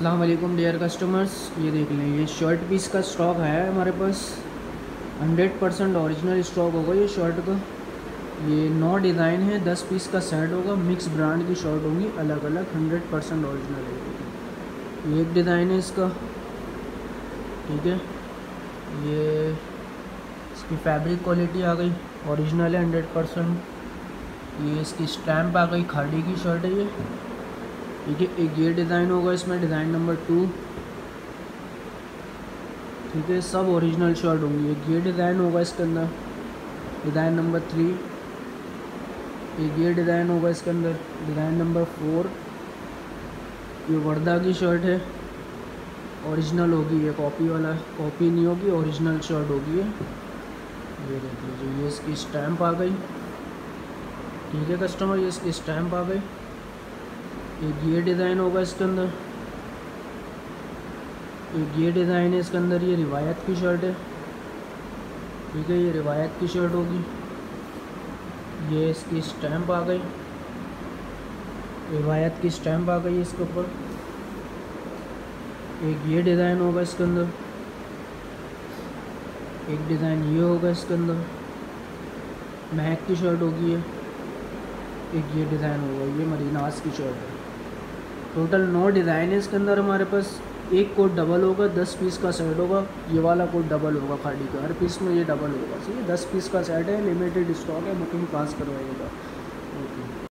वालेकुम dear customers ये देख लें, ये शर्ट पीस का स्टॉक है हमारे पास। हंड्रेड परसेंट औरिजिनल स्टॉक होगा ये शर्ट का। ये नौ डिज़ाइन है, दस पीस का सेट होगा। मिक्स ब्रांड की शर्ट होंगी अलग अलग हंड्रेड परसेंट ओरिजिनल है। ये एक डिज़ाइन है इसका। ठीक है? ये इसकी फैब्रिक क्वालिटी आ गई ओरिजिनल है हंड्रेड परसेंट ये इसकी स्टैम्प आ गई, खाड़ी की शर्ट है ये। ठीक है एक ये डिज़ाइन होगा, इसमें डिज़ाइन नंबर टू। ठीक है, सब ओरिजिनल शर्ट होंगी। एक ये डिज़ाइन होगा इसके अंदर, डिज़ाइन नंबर थ्री। एक ये डिज़ाइन होगा इसके अंदर, डिज़ाइन नंबर फोर। ये वर्दा की शर्ट है ओरिजिनल होगी, ये कॉपी वाला कॉपी नहीं होगी ओरिजिनल शर्ट होगी ये। ये देख लीजिए, ये इसकी स्टैम्प आ गई। ठीक है कस्टमर ये इसकी स्टैम्प आ गई। एक ये डिज़ाइन होगा इसके अंदर। एक ये डिज़ाइन है इसके अंदर, ये रिवायत की शर्ट है। ठीक है, ये रिवायत की शर्ट होगी। ये इसकी स्टैम्प आ गई। रिवायत की स्टैम्प आ गई इसके ऊपर। एक ये डिज़ाइन होगा इसके अंदर। एक डिज़ाइन ये होगा इसके अंदर। महक की शर्ट होगी ये। एक ये डिज़ाइन होगा ये, मरीनास की शर्ट है। टोटल नौ डिज़ाइन है इसके अंदर हमारे पास। एक कोट डबल होगा, दस पीस का सेट होगा। ये वाला कोट डबल होगा खाड़ी का, हर पीस में ये डबल होगा। ठीक है, दस पीस का सेट है लिमिटेड स्टॉक है बुकिंग पास करवाइएगा